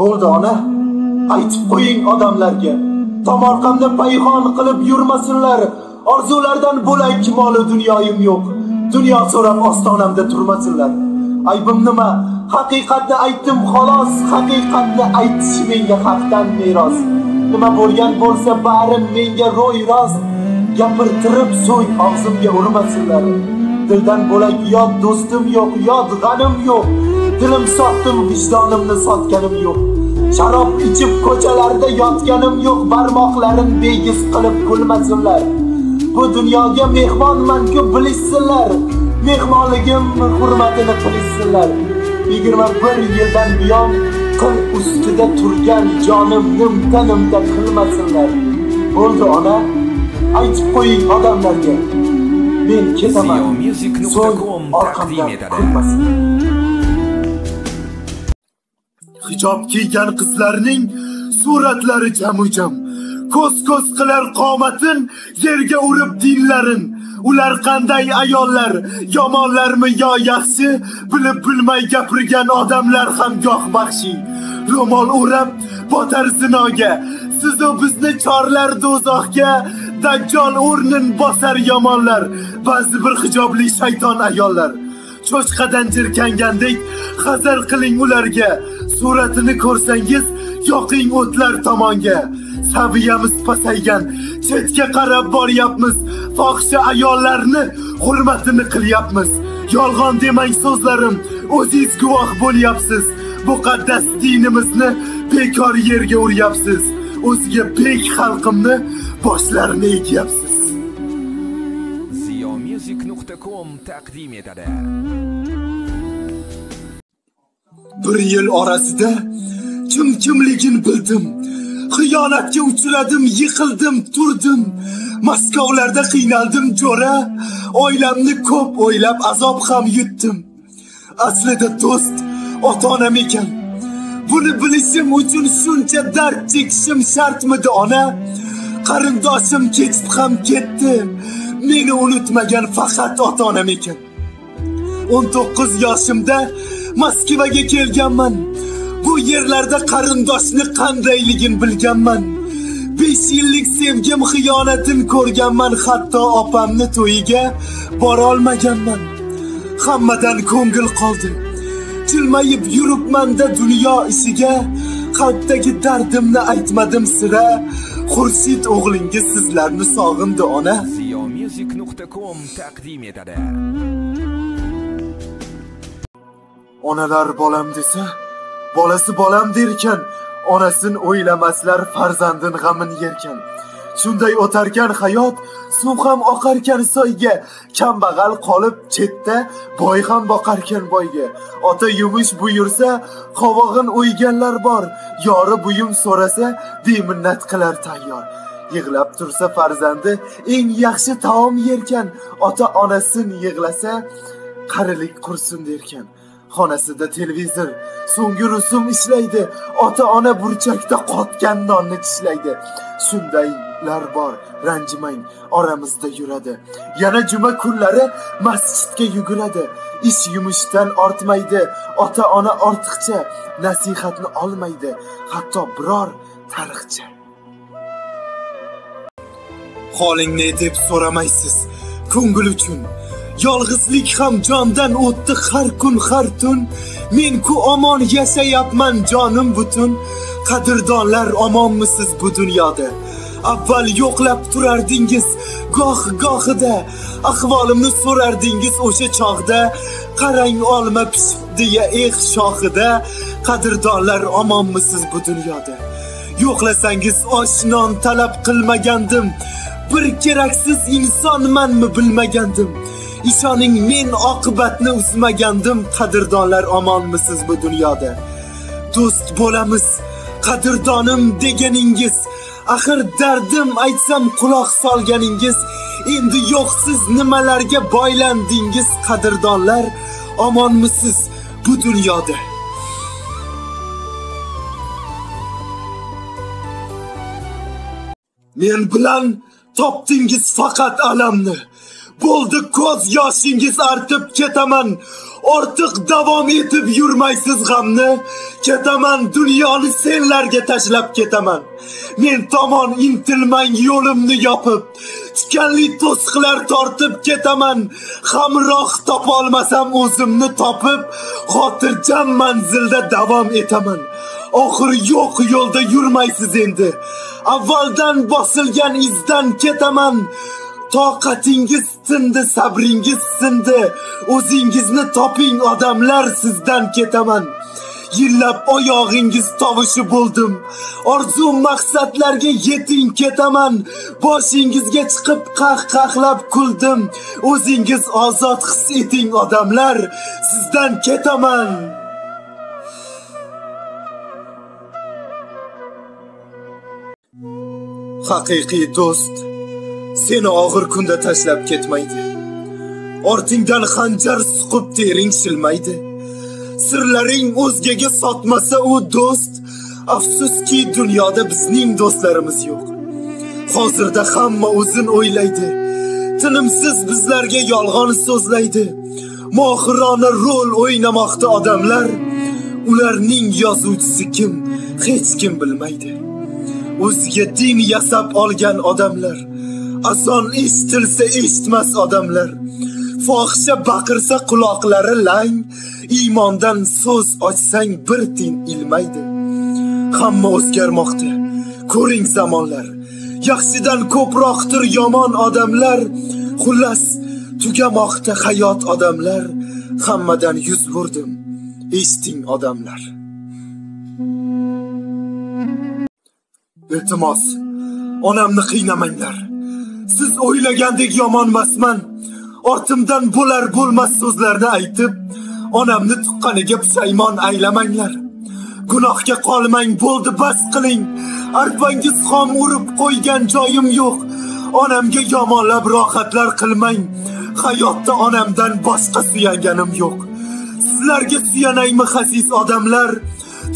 Bo'ldi ona, aytib qo'ying odamlarga. Tomorqamda payxon qilib yurmasinlar. Orzulardan bo'lak moli dunyoyim yo'q. Dunyo so'rab ostonamda turmasinlar. Aybim nima? Haqiqatni aytdim xolos, haqiqatni aytish menga haqdan meros. Nima bo'lgan bo'lsa bari menga ro'y rost. Gapirtirib so'y og'zimga urmasinlar. Dildan bo'lak yod do'stim yo'q, yod g'anim yo'q. Dilim sotdim, vijdonimni sotganim yo'q. Sharob ichib ko'chalarda yotganim yo'q, barmoqlarim begiz qilib kulmasinlar. Bu dunyoga mehmonman-ku bilishsinlar. Mehmonligim hurmatini qilishsinlar. 21 yildan buyon qil ustida turgan jonim tanimda qilmasinlar. Bo'ldi ona, aytib qo'ying odamlarga. Men ketaman. So'ng orqamdan kulmasin. Hijob kiygan qizlarning suratlari jamujam. Ko'z-ko'z qilar qomatin, yerga urib dinlarin. Ular qanday ayollar, yomonlarmi yo yaxshi, bilib bilmay gapirgan odamlar ham goh baxshi. Ro'mol o'rab botar zinoga, sizu bizni chorlar do'zaxga, dajjol o'rnin bosar yomonlar, ba'zi bir hijobli shayton ayollar. cho'chqadan jirkangandek hazar qiling ularga suratini ko'rsangiz yoqing o'tlar tomonga. Saviyamiz pasaygan. Chetga qarab boryapmiz. Fohisha ayollarni hurmatini qilyapmiz. Yolg'on demang so'zlarim o'zingiz guvoh bo'lyapsiz. Muqaddas dinimizni bekor yerga uryapsiz. O'ziga bek xalqimni boshlarini egyapsiz music.com taqdim etadi. Bir yil orasida kim kimligin bildim. Xiyonatga uchradim, yiqildim, turdim. Maskovlarda qiynaldim jo'ra. Oilamni ko'p o'ylab azob ham yutdim. Aslida do'st ota-onam ekan. Buni bilishim uchun shuncha dard chekishim shartmidi ona? Qarindoshim kechib ham ketdi. Meni unutmagan faqat ota-onam ekan. 19 yoshimda Moskvaga kelganman. Bu yerlarda qarindoshni qandayligin bilganman. 5 yillik sevgim xiyonatin ko'rganman, hatto opamni to'yiga bora olmaganman. Hammadan ko'ngil qoldi. Jilmayib yuribmanda dunyo ishiga, qalbdagi dardimni aytmadim sira. Xurshid o'g'lingiz sizlarni sog'indi ona. taqdim etadi. Onalar bolam desa, bolasi bolam derkan, onasin o'ylamaslar farzandin g'amin yerkan. Shunday o'tarkan hayot, suv ham oqarkan soyga, kambag'al qolib chetda, boy ham boqarkan boyga. Ota yumush buyursa, qovog'in o'yganlar bor, yori buyum so'rasa, beminnat qilar tayyor. Yig'lab tursa farzandi eng yaxshi taom yerkan, ota onasin yig'lasa, qarilik qursin derkan. Xonasida televizor so'nggi rusum ishlaydi. Ota ona burchakda qotgan nonni tishlaydi. Shundaylar bor ranjimang oramizda yuradi. Yana juma kunlari masjidga yuguradi. Ish yumushdan ortmaydi. Ota ona ortiqcha nasihatni olmaydi. Hatto biror tarixcha. Holing ne deb so'ramaysiz. Ko'ngil uchun Yolg'izlik ham jondan o'tdi har kun har tun. Men ku omon yashayapman jonim butun. Qadrdonlar omonmisiz bu dunyoda? Avval yo'qlab turardingiz goh gohida, ahvolimni so'rardingiz o'sha chog'da. Qarang olma pishibdiya eh shoxida, qadrdonlar omonmisiz bu dunyoda? Yo'qlasangiz osh non talab qilmagandim. Bir keraksiz insonmanmi bilmagandim. Ishoning men oqibatni uzmagandim, qadrdonlar omonmisiz bu dunyoda? Do'st bo'lamiz, qadrdonim deganingiz, axir dardim aytsam quloq solganingiz, endi yo'qsiz nimalarga boylandingiz, qadrdonlar omonmisiz bu dunyoda? Men bilan topdingiz faqat alamni. Bo'ldi ko'z yoshingiz artib ketaman. ortiq davom etib yurmaysiz g'amni. Ketaman dunyoni senlarga tashlab ketaman. Men tomon intilmang yo'limni yopib. Tikanli to'siqlar tortib ketaman. Hamroh topolmasam o'zimni topib xotirjam manzilda davom etaman. Oxiri yo'q yo'lda yurmaysiz endi. Avvaldan bosilgan izdan ketaman. Toqatingiz tindi sabringiz sindi. O'zingizni toping odamlar sizdan ketaman. Yillab oyog'ingiz tovushi bo'ldim. Orzu maqsadlarga yeting ketaman. Boshingizga chiqib qah qahlab kuldim. O'zingiz ozod his eting odamlar sizdan ketaman. Haqiqiy do'st. Seni og'ir kunda tashlab ketmaydi. Ortingdan xanjar suqib tering shilmaydi. Sirlaring o'zgaga sotmasa u do'st. Afsuski dunyoda bizning do'stlarimiz yo'q. Hozirda hamma o'zin o'ylaydi. Tinimsiz bizlarga yolg'on so'zlaydi. Mohirona rol o'ynamoqda odamlar. Ularning yozuvchisi kim hech kim bilmaydi. O'ziga din yasab olgan odamlar. Ason eshitilsa eshitmas odamlar. Fohisha baqirsa quloqlari lang. Iymondan so'z ochsang bir tin ilmaydi. Hamma o'zgarmoqda. Ko'ring zamonlar. Yaxshidan ko'proqdir yomon odamlar. Xullas tugamoqda hayot odamlar. Hammadan yuz burdim. Eshiting odamlar. Iltimos onamni qiynamanglar. Siz o'ylagandek yomonmasman. Ortimdan bo'lar bo'lmas so'zlarni aytib onamni tuqqaniga pushaymon aylamanglar. Gunohga qolmang bo'ldi bas qiling. Arpangiz xom urib qo'ygan joyim yo'q. Onamga yomonlab rohatlar qilmang. Hayotda onamdan boshqa suyanganim yo'q. Sizlarga suyanaymi xasis odamlar?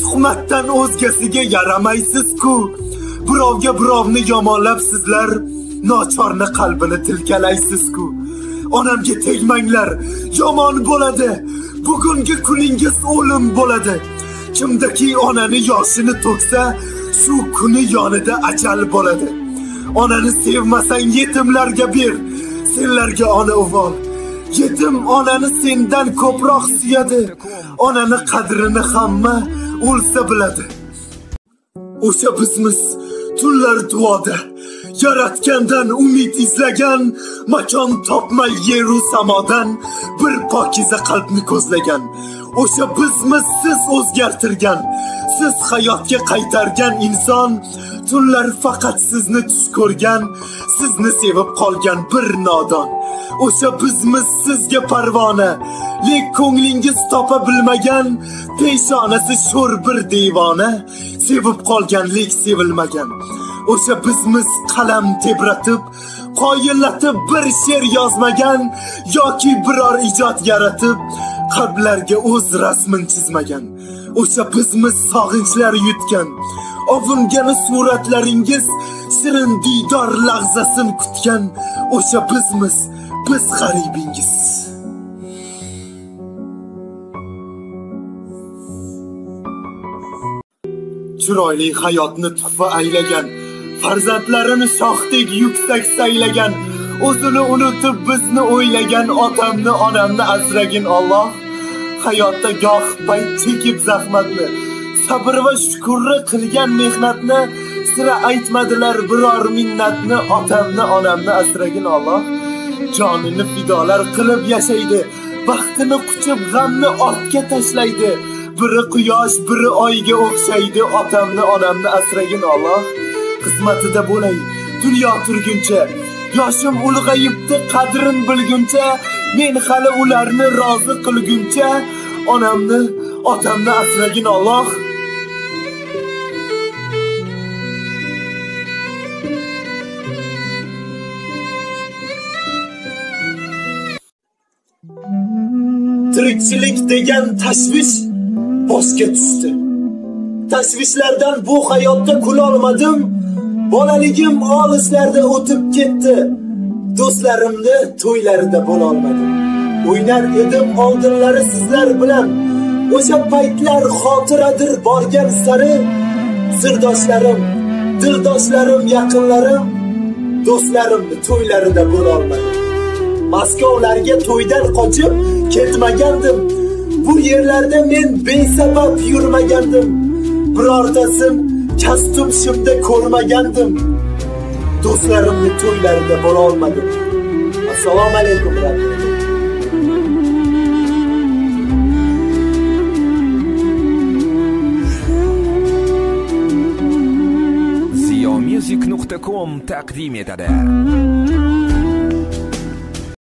Tuhmatdan o'zgasiga yaramaysiz-ku. Birovga birovni yomonlab sizlar nochorni qalbini tilkalaysiz-ku. Onamga tegmanglar yomon bo'ladi. Bugungi kuningiz o'lim bo'ladi. Kimdaki onani yoshini to'ksa shu kuni yonida ajal bo'ladi. Onani sevmasang yetimlarga ber senlarga ona uvol. Yetim onani sendan ko'proq suyadi onani qadrini hamma o'lsa biladi. O'sha bizmiz tunlar duoda. Yaratgandan umid izlagan makon topmay yeru samodan bir pokiza qalbni ko'zlagan. O'sha bizmiz siz o'zgartirgan siz hayotga qaytargan inson tunlar faqat sizni tush ko'rgan sizni sevib qolgan bir nodon. O'sha bizmiz sizga parvona lek ko'nglingiz topa bilmagan peshonasi sho'r bir devona sevib qolgan lek sevilmagan. O'sha bizmiz qalam tebratib qoyillatib bir she'r yozmagan yoki biror ijod yaratib qalblarga o'z rasmin chizmagan. O'sha bizmiz sog'inchlar yutgan ovungani suratlaringiz shirin diydor lahzasin kutgan. O'sha bizmiz biz g'aribingiz. Chiroyli hayotni tuhfa aylagan farzandlarini shohdek yuksak saylagan o'zini unutib bizni o'ylagan otamni onamni asragin Alloh. Hayotda goh payt chekib zahmatni sabr va shukurni qilgan mehnatni sira aytmadilar biror minnatni otamni onamni asragin Alloh. Jonini fidolar qilib yashaydi baxtini quchib g'amni ortga tashlaydi. Biri quyosh biri oyga o'xshaydi otamni onamni asragin Alloh. Xizmatida bo'lay. Dunyo turguncha yoshim ulg'ayibdi qadrin bilguncha men hali ularni rozi qilguncha onamni otamni asragin Alloh. Tirikchilik degan tashvish boshga tushdi. Tashvishlardan bu hayotda kulolmadim. Bolaligim olislarda o'tib ketdi. Do'stlarimni to'ylarida bo'la olmadim. o'ynar edim oldinlari sizlar bilan. O'sha paytlar xotiradir borgan sari. Sirdoshlarim dildoshlarim yaqinlarim do'stlarimni to'ylarida bo'la olmadim. Maskovlarga to'ydan qochib ketmagandim. Bu yerlarda men besabab yurmagandim. Birortasin kastum shimda ko'rmagandim do'stlarimni to'ylarida bo'la olmadim assalomu alaykum ziyomusic.com taqdim etadi